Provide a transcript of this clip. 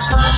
Ah.